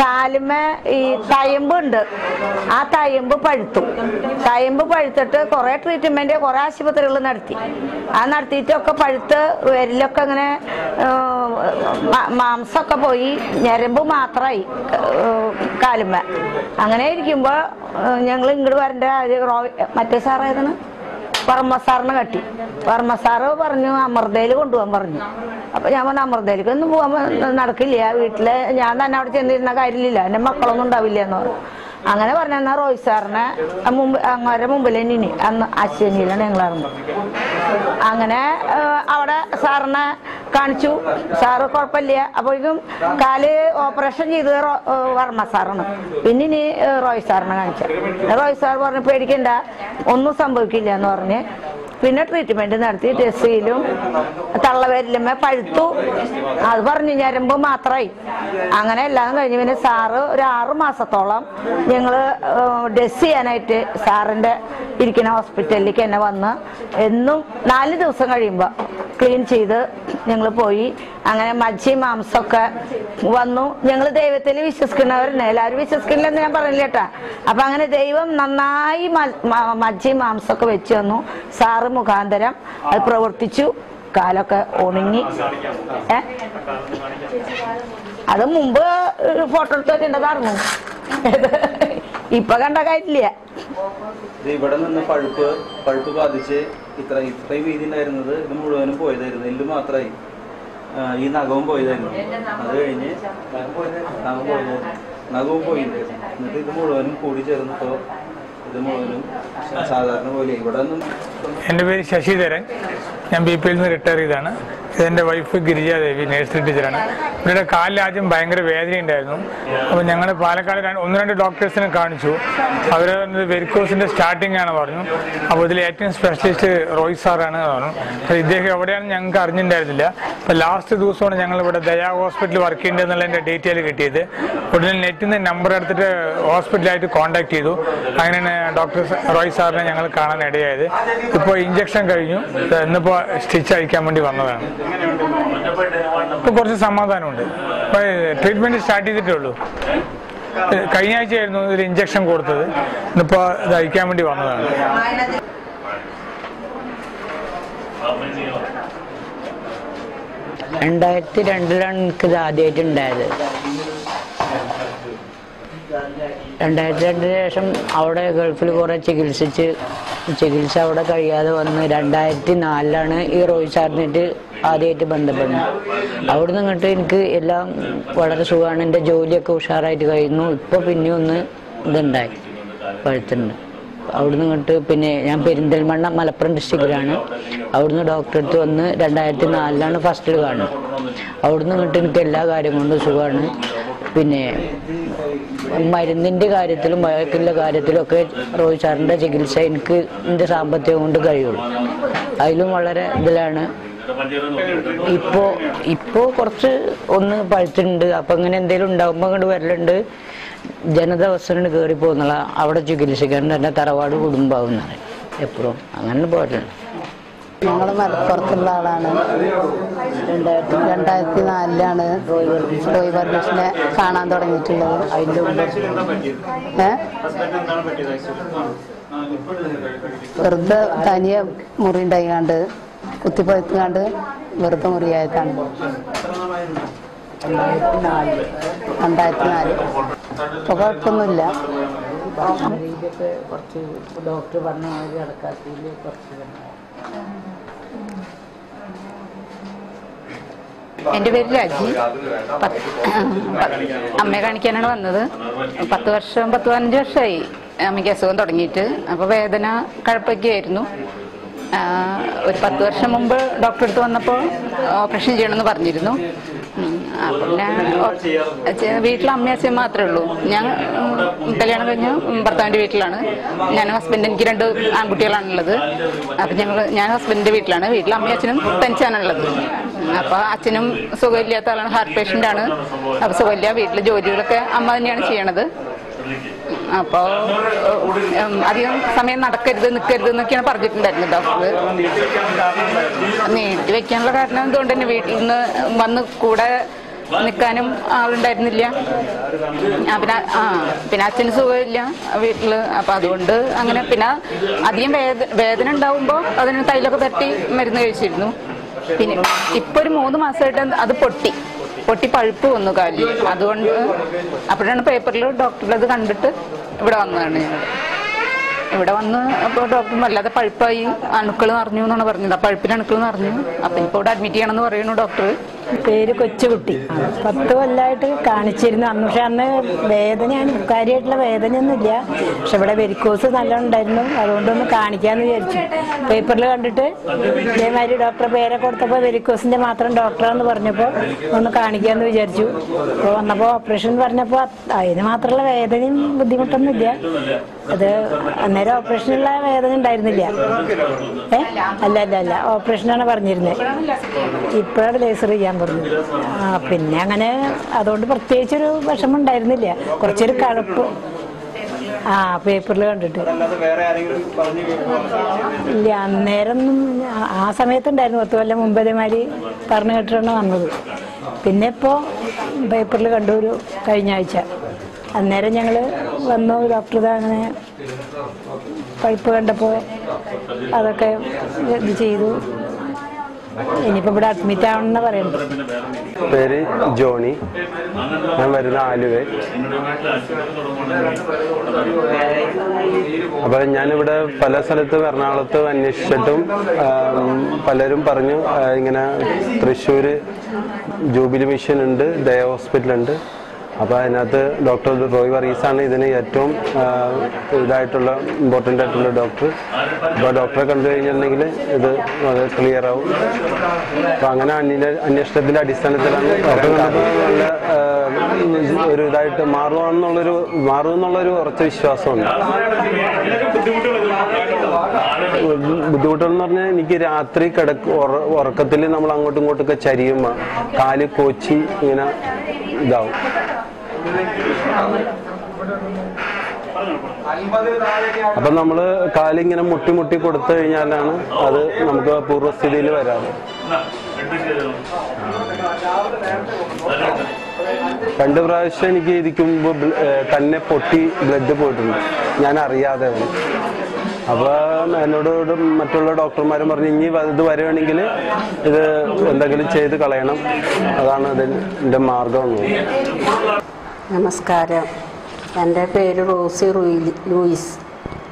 കാലുമേ ഈ തയമ്പ് ഉണ്ട് ആ തയമ്പ് പഴുത്തു. തയമ്പ് പഴുത്തിട്ട് കുറെ ട്രീറ്റ്മെന്റ് കുറെ ആശുപത്രികൾ നടത്തി. ആ നടത്തിയിട്ടൊക്കെ പഴുത്ത് വിരലൊക്കെ ഇങ്ങനെ മാംസമൊക്കെ പോയി ഞരമ്പ് മാത്രമായി കാലുമേ. അങ്ങനെ ഇരിക്കുമ്പോൾ ഞങ്ങൾ ഇങ്ങോട്ട് വരേണ്ട മറ്റേ സാറായിരുന്നു വർമ്മ സാറിനെ കട്ടി. വർമ്മ സാറ് പറഞ്ഞു അമൃതയിൽ കൊണ്ടുപോകാൻ പറഞ്ഞു. അപ്പൊ ഞാൻ പറഞ്ഞു അമൃതയിലേക്ക് ഒന്നും പോകാൻ പ- നടക്കില്ല വീട്ടിൽ ഞാൻ തന്നെ അവിടെ ചെന്നിരുന്ന കാര്യമില്ല. എന്റെ മക്കളൊന്നും ഉണ്ടാവില്ല എന്ന് പറഞ്ഞു. അങ്ങനെ പറഞ്ഞ റോയ് സാറിനെ മുമ്പ് അങ്ങനെ മുമ്പിൽ തന്നെ അന്ന് അശ്വനിയിലാണ് ഞങ്ങളായിരുന്നു അങ്ങനെ അവിടെ സാറിനെ കാണിച്ചു. സാറ് കുഴപ്പമില്ല. അപ്പോഴേക്കും കാൽ ഓപ്പറേഷൻ ഏ, വർമ്മ സാറാണ്. പിന്നെ ഇനി റോയ് സാറിനെ കാണിച്ച. റോയ് സാർ പറഞ്ഞു പേടിക്കണ്ട. ഒന്നും സംഭവിക്കില്ല എന്ന് പറഞ്ഞ്. പിന്നെ ട്രീറ്റ്മെന്റ് നടത്തി ടെസ്റ്റിലും തള്ളവരിലുമേ പഴുത്തു. അത് പറഞ്ഞു ഞരമ്പ് മാത്രമായി അങ്ങനെ എല്ലാം കഴിഞ്ഞ് പിന്നെ സാറ് ഒരു ആറു മാസത്തോളം ഞങ്ങൾ ഡെസ് ചെയ്യാനായിട്ട് സാറിന്റെ ഇരിക്കുന്ന ഹോസ്പിറ്റലിലേക്ക് എന്നെ വന്ന്. എന്നും നാല് ദിവസം കഴിയുമ്പോൾ ക്ലീൻ ചെയ്ത് ഞങ്ങൾ പോയി. അങ്ങനെ മജ്ജി മാംസമൊക്കെ വന്നു. ഞങ്ങൾ ദൈവത്തിൽ വിശ്വസിക്കുന്നവരുണ്ട്. എല്ലാവരും വിശ്വസിക്കുന്നില്ലെന്ന് ഞാൻ പറഞ്ഞില്ല കേട്ടാ. അപ്പൊ അങ്ങനെ ദൈവം നന്നായി മജ്ജി മാംസമൊക്കെ വെച്ച് വന്നു സാറ് മുഖാന്തരം അത് പ്രവർത്തിച്ചു. കാലൊക്കെ ഉണങ്ങി ഏ? അത് മുമ്പ് ഫോട്ടോ എടുത്ത് വെച്ചിട്ടുണ്ടായിരുന്നു ഇപ്പൊ കണ്ട കാര്യമില്ല. ഇവിടെ നിന്ന് പഴുപ്പ് പഴുപ്പ് ബാധിച്ച് ഇത്ര ഇത്രയും വീതി ഉണ്ടായിരുന്നത് ഇത് മുഴുവനും പോയതായിരുന്നു. എല്ല് മാത്രമായി. ഈ നഖവും പോയതായിരുന്നു. അത് കഴിഞ്ഞ് നഖം പോയതായിരുന്നു നഖവും പോയി എന്നിട്ട് ഇത് മുഴുവനും കൂടി ചേർന്നിട്ടോ ഇത് മുഴുവനും സാധാരണ പോലെ ഇവിടെ ഒന്നും എന്റെ പേര് ശശിധരൻ. ഞാൻ ബി പി എൽ നിന്ന് റിട്ടയർ ചെയ്താണ് ഇതെന്റെ വൈഫ് ഗിരിജാദേവി നേഴ്സറി ടീച്ചറാണ് ഇവരുടെ കാലിൽ ആദ്യം ഭയങ്കര വേദന ഉണ്ടായിരുന്നു. അപ്പോൾ ഞങ്ങൾ പാലക്കാട് ഒന്ന് രണ്ട് ഡോക്ടേഴ്സിനെ കാണിച്ചു. അവർ വെരിക്കോസിന്റെ സ്റ്റാർട്ടിംഗ് ആണ് പറഞ്ഞു. അപ്പോൾ ഇതിൽ ഏറ്റവും സ്പെഷ്യലിസ്റ്റ് റോയ് സാറാണ് പറഞ്ഞു. അപ്പോൾ ഇദ്ദേഹം എവിടെയാണ് ഞങ്ങൾക്ക് അറിഞ്ഞിട്ടുണ്ടായിരുന്നില്ല. അപ്പോൾ ലാസ്റ്റ് ദിവസമാണ് ഞങ്ങൾ ഇവിടെ ദയാ ഹോസ്പിറ്റലിൽ വർക്ക് ചെയ്യുന്നത് എന്നുള്ളതിന്റെ ഡീറ്റെയിൽ കിട്ടിയത്. ഉടനെ നെറ്റിൽ നിന്ന് നമ്പർ എടുത്തിട്ട് ഹോസ്പിറ്റലായിട്ട് കോൺടാക്ട് ചെയ്തു. അങ്ങനെയാണ് ഡോക്ടർ റോയ് സാറിനെ ഞങ്ങൾ കാണാൻ ഇടയായത് ഇപ്പോൾ ഇഞ്ചക്ഷൻ കഴിഞ്ഞു. ഇന്നിപ്പോൾ സ്റ്റിച്ച് അയക്കാൻ വേണ്ടി വന്നതാണ്. ഇപ്പോൾ കുറച്ച് സമാധാനമുണ്ട്. ഇപ്പോൾ ട്രീറ്റ്മെന്റ് സ്റ്റാർട്ട് ചെയ്തിട്ടേ ഉള്ളൂ. കഴിഞ്ഞ ആഴ്ചയായിരുന്നു ഒരു ഇഞ്ചക്ഷൻ കൊടുത്തത്. ഇന്നിപ്പോൾ ഇത് അയക്കാൻ വേണ്ടി വന്നതാണ്. രണ്ടായിരത്തി രണ്ടിലാണ് എനിക്കിത് ആദ്യമായിട്ട് ഉണ്ടായത്. രണ്ടായിരത്തി രണ്ടിന് ശേഷം അവിടെ ഗൾഫിൽ കുറേ ചികിത്സിച്ച് ചികിത്സ അവിടെ കഴിയാതെ വന്ന് രണ്ടായിരത്തി നാലിലാണ് ഈ റോയ് സാറിനായിട്ട് ആദ്യമായിട്ട് ബന്ധപ്പെടുന്നത്. അവിടെ നിന്നിട്ട് എനിക്ക് എല്ലാം വളരെ സുഖമാണ്. എന്റെ ജോലിയൊക്കെ ഉഷാറായിട്ട് കഴിയുന്നു ഇപ്പോൾ പിന്നെ ഒന്ന് ഇതുണ്ടായി. പഴുത്തുണ്ട് അവിടുന്ന് ഇങ്ങോട്ട് പിന്നെ ഞാൻ പെരിന്തൽമണ്ണ മലപ്പുറം ഡിസ്ട്രിക്റ്റിലാണ്. അവിടുന്ന് ഡോക്ടറെ അടുത്ത് വന്ന് രണ്ടായിരത്തി നാലിലാണ് ഫസ്റ്റിൽ കാണുന്നത്. അവിടുന്ന് ഇങ്ങോട്ട് എനിക്ക് എല്ലാ കാര്യം കൊണ്ടും സുഖമാണ്. പിന്നെ മരുന്നിന്റെ കാര്യത്തിലും വഴക്കിന്റെ കാര്യത്തിലും ഒക്കെ റോഹിത് സാറിന്റെ ചികിത്സ എനിക്ക് എന്റെ സാമ്പത്തികം കൊണ്ട് കഴിയുള്ളൂ. അതിലും വളരെ ഇതിലാണ്. ഇപ്പോ ഇപ്പോ കുറച്ച് ഒന്ന് പഴുത്തുണ്ട് അപ്പൊ അങ്ങനെ എന്തെങ്കിലും ഉണ്ടാകുമ്പോ അങ്ങോട്ട് വരലുണ്ട്. കേറി കയറി പോകുന്നുള്ള അവിടെ ചികിത്സിക്കാൻ തന്നെ തറവാട് കുടുംബമാവുന്നത് എപ്പോഴും അങ്ങനെ പോയിട്ടുണ്ട് ഞങ്ങൾ മലപ്പുറത്തുള്ള ആളാണ്. രണ്ടായിരത്തി നാലിലാണ് റോയ് വർഗീഷിനെ കാണാൻ തുടങ്ങിയിട്ടുള്ളത്. അതിന്റെ വെറുതെ തനിയെ മുറി ഉണ്ടായിക്കാണ്ട് കുത്തിപ്പഴുത്തുകാണ്ട് വെറുതെ മുറിയായതാണ് രണ്ടായിരത്തി നാല്. ഇപ്പൊ കുഴപ്പമൊന്നുമില്ല. ഡോക്ടർ പറഞ്ഞ മാതിരി നടക്കാത്തതിൽ കുറച്ച് എന്റെ പേര് രാജി. അമ്മയെ കാണിക്കാനാണ് വന്നത്. പത്ത് വർഷം പത്ത് പതിനഞ്ച് വർഷമായി അമ്മയ്ക്ക് അസുഖം തുടങ്ങിയിട്ട്. അപ്പോൾ വേദന കഴപ്പൊക്കെയായിരുന്നു ഒരു പത്ത് വർഷം മുമ്പ് ഡോക്ടറെ അടുത്ത് വന്നപ്പോൾ ഓപ്പറേഷൻ ചെയ്യണമെന്ന് പറഞ്ഞിരുന്നു. ഞാൻ വീട്ടിൽ അമ്മയും അച്ഛനും മാത്രമേ ഉള്ളൂ. ഞാൻ കല്യാണം കഴിഞ്ഞു ഭർത്താവിന്റെ വീട്ടിലാണ്. ഞാൻ ഹസ്ബൻഡ് എനിക്ക് രണ്ട് ആൺകുട്ടികളാണുള്ളത്. അപ്പം ഞങ്ങൾ ഞാൻ ഹസ്ബൻഡിന്റെ വീട്ടിലാണ്. വീട്ടിൽ അമ്മയും അച്ഛനും തനിച്ചാണുള്ളത്. അപ്പോൾ അച്ഛനും സുഖമില്ലാത്ത ആളാണ്. ഹാർട്ട് പേഷ്യന്റ് ആണ്. അപ്പോൾ സുഖമില്ല. വീട്ടിലെ ജോലികളൊക്കെ അമ്മ തന്നെയാണ് ചെയ്യണത്. അപ്പോൾ അധികം സമയം നടക്കരുത് നിൽക്കരുത് എന്നൊക്കെയാണ് പറഞ്ഞിട്ടുണ്ടായിരുന്നു ഡോക്ടർ നീട്ടി വെക്കാനുള്ള കാരണം എന്തുകൊണ്ട് തന്നെ വീട്ടിൽ നിന്ന് വന്ന് കൂടെ നിൽക്കാനും ആളുണ്ടായിരുന്നില്ല. പിന്നെ ആ പിന്നെ അച്ഛന് സുഖമില്ല വീട്ടിൽ അപ്പം അതുകൊണ്ട് അങ്ങനെ പിന്നെ അധികം വേദ വേദന ഉണ്ടാവുമ്പോൾ അതിന് തൈലൊക്കെ തട്ടി മരുന്ന് കഴിച്ചിരുന്നു. പിന്നെ ഇപ്പൊ ഒരു മൂന്ന് മാസമായിട്ട് അത് പൊട്ടി. പൊട്ടി പഴുപ്പ് വന്നു കാലി അതുകൊണ്ട് അപ്പോഴാണ് പേപ്പറിൽ ഡോക്ടർ അത് കണ്ടിട്ട് ഇവിടെ വന്നതാണ് ഞങ്ങൾ ഇവിടെ വന്ന് അപ്പോൾ ഡോക്ടർ വല്ലാതെ പഴുപ്പായി. അണുക്കൾ നിറഞ്ഞു എന്നാണ് പറഞ്ഞത്. ആ പഴുപ്പിന് അണുക്കൾ നിറഞ്ഞു. അപ്പം ഇപ്പോൾ ഇവിടെ അഡ്മിറ്റ് ചെയ്യണമെന്ന് പറയുന്നു ഡോക്ടർ പേര് കൊച്ചുകുട്ടി. പത്ത് കൊല്ലമായിട്ട് കാണിച്ചിരുന്നു. അന്ന് പക്ഷെ അന്ന് വേദനയാണ് കാര്യമായിട്ടുള്ള വേദനയൊന്നുമില്ല. പക്ഷെ ഇവിടെ വെരിക്കോസ് നല്ല ഉണ്ടായിരുന്നു. അതുകൊണ്ടൊന്ന് കാണിക്കാന്ന് വിചാരിച്ചു. പേപ്പറിൽ കണ്ടിട്ട് ഇതേമാതിരി ഡോക്ടർ പേരെ കൊടുത്തപ്പോൾ വെരിക്കോസിന്റെ മാത്രം ഡോക്ടറാന്ന് പറഞ്ഞപ്പോൾ ഒന്ന് കാണിക്കാന്ന് വിചാരിച്ചു. അപ്പോൾ വന്നപ്പോൾ ഓപ്പറേഷൻ പറഞ്ഞപ്പോൾ അതിന് മാത്രമുള്ള വേദനയും ബുദ്ധിമുട്ടൊന്നുമില്ല. അത് അന്നേരം ഓപ്പറേഷനുള്ള വേദന ഉണ്ടായിരുന്നില്ല. ഏ? അല്ല അല്ല അല്ല. ഓപ്പറേഷനാണ് പറഞ്ഞിരുന്നത് ഇപ്പോഴാണ് ലേസർ ചെയ്യാൻ പറഞ്ഞത് ആ പിന്നെ അങ്ങനെ അതുകൊണ്ട് പ്രത്യേകിച്ചൊരു വിഷമം ഉണ്ടായിരുന്നില്ല കുറച്ചൊരു കഴപ്പ് ആ പേപ്പറിൽ കണ്ടിട്ട്. പറഞ്ഞു ഇല്ല അന്നേരം ആ- സമയത്തുണ്ടായിരുന്നു. പത്ത് കൊല്ലം മുമ്പ് ഇതേമാതിരി പറഞ്ഞു കേട്ടിട്ടാണ് വന്നത്. പിന്നെ ഇപ്പോൾ പേപ്പറിൽ കണ്ടു ഒരു കഴിഞ്ഞ ആഴ്ച. അന്നേരം ഞങ്ങൾ വന്നു ഡോക്ടർ അങ്ങനെ പൈപ്പ് കണ്ടപ്പോൾ അതൊക്കെ ഇത് ചെയ്തു. ഇനിയിപ്പോൾ ഇവിടെ അഡ്മിറ്റ് ആവണമെന്ന് പറയുന്നത് പേര് ജോണി. ഞാൻ വരുന്ന ആലുവേ. അപ്പൊ ഞാനിവിടെ പല സ്ഥലത്തും എറണാകുളത്ത് അന്വേഷിച്ചിട്ടും പലരും പറഞ്ഞു ഇങ്ങനെ തൃശ്ശൂര് ജൂബിലി മിഷൻ ഉണ്ട് ദയ ഹോസ്പിറ്റൽ ഉണ്ട് അപ്പൊ അതിനകത്ത് ഡോക്ടർ റോയ് വറീസാണ് ഇതിന് ഏറ്റവും ഇതായിട്ടുള്ള ഇമ്പോർട്ടന്റ് ആയിട്ടുള്ള ഡോക്ടർ. അപ്പോൾ ഡോക്ടറെ കണ്ടു കഴിഞ്ഞിട്ടുണ്ടെങ്കിൽ ഇത് ക്ലിയർ ആവും. അപ്പൊ അങ്ങനെ അന്വേഷണത്തിന്റെ അടിസ്ഥാനത്തിലാണ് നല്ല ഒരു ഇതായിട്ട് മാറുമെന്നുള്ളൊരു മാറുമെന്നുള്ളൊരു ഉറച്ച വിശ്വാസമുണ്ട്. ബുദ്ധിമുട്ടെന്ന് പറഞ്ഞാൽ എനിക്ക് രാത്രി കിടക്ക് ഉറക്കത്തിൽ നമ്മൾ അങ്ങോട്ടും ഇങ്ങോട്ടൊക്കെ ചരിയുമ്പോൾ കാൽ കോച്ചി ഇങ്ങനെ ഇതാവും. അപ്പൊ നമ്മൾ കാലിങ്ങനെ മുട്ടി മുട്ടി കൊടുത്തു കഴിഞ്ഞാലാണ് അത് നമുക്ക് പൂർവസ്ഥിതിയിൽ വരാറ്. രണ്ട് പ്രാവശ്യം എനിക്ക് ഇരിക്കുമ്പോൾ തന്നെ പൊട്ടി ബ്ലഡ് പോയിട്ടുണ്ട്. ഞാൻ അറിയാതെ വന്നു. അപ്പൊ എന്നോട് മറ്റുള്ള ഡോക്ടർമാരും പറഞ്ഞു ഇനി ഇത് വരികയാണെങ്കിൽ ഇത് എന്തെങ്കിലും ചെയ്ത് കളയണം. അതാണ് അതിന്റെ മാർഗം നമസ്കാരം. എന്റെ പേര് റോസി ലൂയിസ്.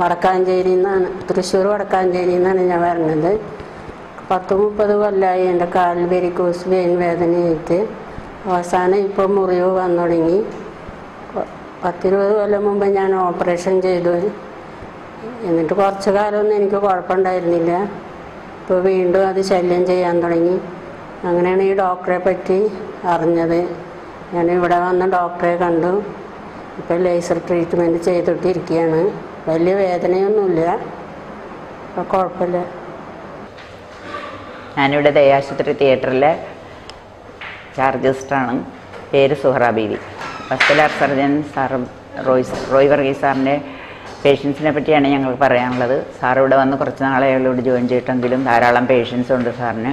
വടക്കാഞ്ചേരിയിൽ നിന്നാണ്. തൃശ്ശൂർ വടക്കാഞ്ചേരിയിൽ നിന്നാണ് ഞാൻ വരുന്നത്. പത്ത് മുപ്പത് കൊല്ലമായി എന്റെ കാലിൽ വെരിക്കോസ് വെയിൻ വേദനയായിട്ട്. അവസാനം ഇപ്പോൾ മുറിവ് വന്നു തുടങ്ങി. പത്തിരുപത് കൊല്ലം മുമ്പ് ഞാൻ ഓപ്പറേഷൻ ചെയ്തു. എന്നിട്ട് കുറച്ച് കാലമൊന്നും എനിക്ക് കുഴപ്പമുണ്ടായിരുന്നില്ല. ഇപ്പോൾ വീണ്ടും അത് ശല്യം ചെയ്യാൻ തുടങ്ങി. അങ്ങനെയാണ് ഈ ഡോക്ടറെ പറ്റി അറിഞ്ഞത്. ഞാൻ ഇവിടെ വന്ന് ഡോക്ടറെ കണ്ടു. ഇപ്പോൾ ലേസർ ട്രീറ്റ്മെന്റ് ചെയ്തിട്ടിരിക്കുകയാണ് വലിയ വേദനയൊന്നുമില്ല. അപ്പോൾ കുഴപ്പമില്ല. ഞാനിവിടെ ദയാശുപത്രി തിയേറ്ററിലെ ചാർജിസ്റ്റാണ്. പേര് Suharabeevi Beevi. Vascular surgeon sir Roy Roy Varghese സാറിന്റെ പേഷ്യൻസിനെ പറ്റിയാണ് ഞങ്ങൾ പറയാനുള്ളത്. സാർ ഇവിടെ വന്ന് കുറച്ച് നാളെ ഇവിടെ ജോയിൻ ചെയ്തിട്ടെങ്കിലും. ധാരാളം പേഷ്യൻസ് ഉണ്ട് സാറിന്.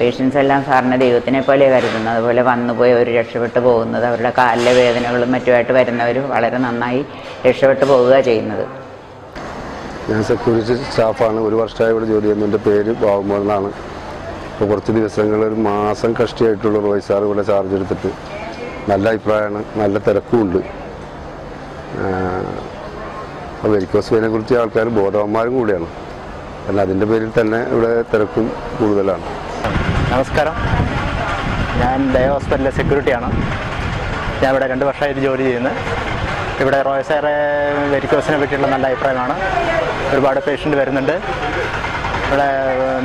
പേഷ്യൻസ് എല്ലാം സാറിനെ ദൈവത്തിനെ പോലെ കരുതുന്നു. അതുപോലെ വന്നുപോയി അവർ രക്ഷപ്പെട്ടു പോകുന്നത്. അവരുടെ കാലിലെ വേദനകളും മറ്റുമായിട്ട് വരുന്നവർ വളരെ നന്നായി രക്ഷപ്പെട്ടു പോവുക ചെയ്യുന്നത്. ഞാൻ സെക്യൂരിറ്റി സ്റ്റാഫാണ് ഒരു വർഷമായി ഇവിടെ ജോലി ചെയ്യുന്നു. എന്റെ പേര് ബാബുമോൾ എന്നാണ്. ഇപ്പോൾ കുറച്ച് ദിവസങ്ങൾ ഒരു മാസം കഷ്ടിയായിട്ടുള്ള റോയ് സാർ ഇവിടെ ചാർജ് എടുത്തിട്ട്. നല്ല അഭിപ്രായമാണ്. നല്ല തിരക്കുമുണ്ട്. അപ്പോൾ വെരിക്കോസ് വെയിനെ കുറിച്ച് ആൾക്കാർ ബോധവന്മാരും കൂടിയാണ്. കാരണം അതിന്റെ പേരിൽ തന്നെ ഇവിടെ തിരക്കും കൂടുതലാണ്. നമസ്കാരം. ഞാൻ ദയ ഹോസ്പിറ്റലിലെ സെക്യൂരിറ്റിയാണ് ഞാൻ ഇവിടെ രണ്ട് വർഷമായിട്ട് ജോലി ചെയ്യുന്നത് ഇവിടെ റോയസേറെ വെരിക്കോസിനെ പറ്റിയുള്ള നല്ല അഭിപ്രായമാണ്. ഒരുപാട് പേഷ്യന്റ് വരുന്നുണ്ട്. ഇവിടെ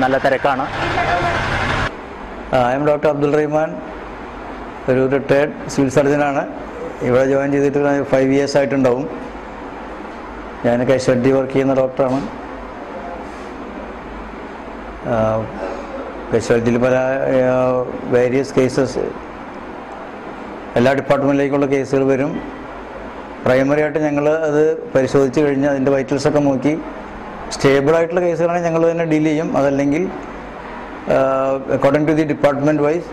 നല്ല തിരക്കാണ്. I am doctor Abdul Rahman ഒരു റിട്ടയർഡ് സിവിൽ സർജനാണ് ഇവിടെ ജോയിൻ ചെയ്തിട്ട് ഫൈവ് ഇയേഴ്സ് ആയിട്ടുണ്ടാവും. ഞാൻ കാഷ്വാലിറ്റി വർക്ക് ചെയ്യുന്ന ഡോക്ടറാണ്. കാഷ്വാലിറ്റിയിൽ പല വേരിയസ് കേസസ് എല്ലാ ഡിപ്പാർട്ട്മെന്റിലേക്കുള്ള കേസുകൾ വരും. പ്രൈമറി ആയിട്ട് ഞങ്ങൾ അത് പരിശോധിച്ച് കഴിഞ്ഞ് അതിന്റെ വൈറ്റൽസ് ഒക്കെ നോക്കി. സ്റ്റേബിൾ ആയിട്ടുള്ള കേസുകളാണെങ്കിൽ ഞങ്ങൾ തന്നെ ഡീൽ ചെയ്യും. അതല്ലെങ്കിൽ according to the department wise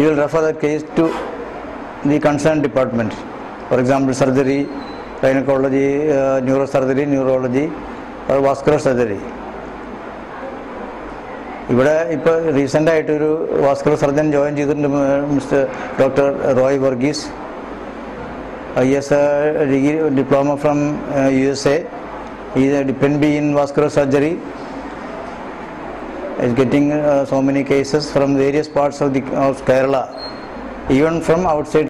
you will refer the case to the concern department for example surgery, uh, neurosurgery, neurology, or vascular surgery. ഇവിടെ ഇപ്പോൾ റീസെന്റ് ആയിട്ടൊരു വാസ്കുലർ സർജൻ ജോയിൻ ചെയ്തിട്ടുണ്ട് mister doctor Roy Varghese I S degree diploma from U S A ഈ depend B in vascular surgery is getting uh, so many cases from various parts of the of Kerala, even from outside